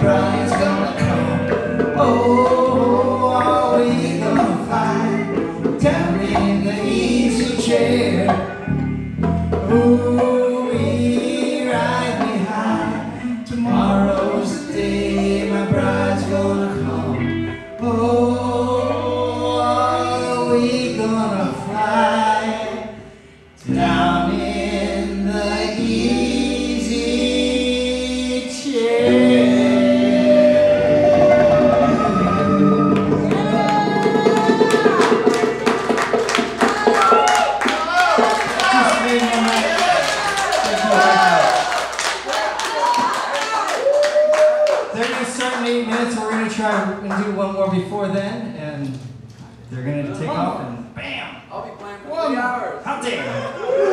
bride's gonna come. Oh, are we gonna find down in the easy chair? Ooh, we right behind. Tomorrow's day my bride's gonna come. Oh, are we gonna fly? They're gonna start in eight minutes. We're gonna try and do one more before then, and they're gonna take off and bam. I'll be playing for One three hours. How dare you?